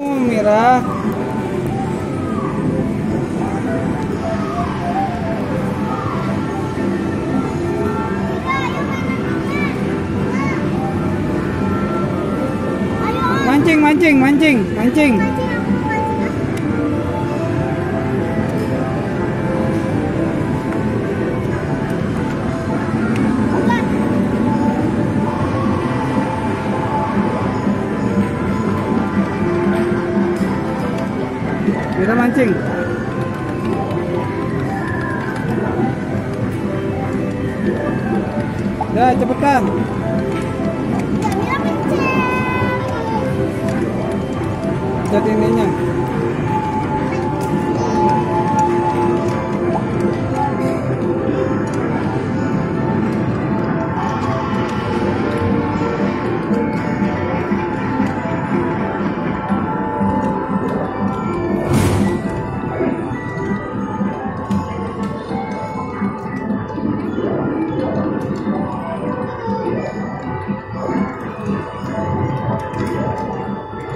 Mira. Mancing, mancing, mancing, mancing. Kita mancing. Dah cepetan. Jadi ininya.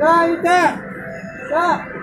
さあ、いて。さあ。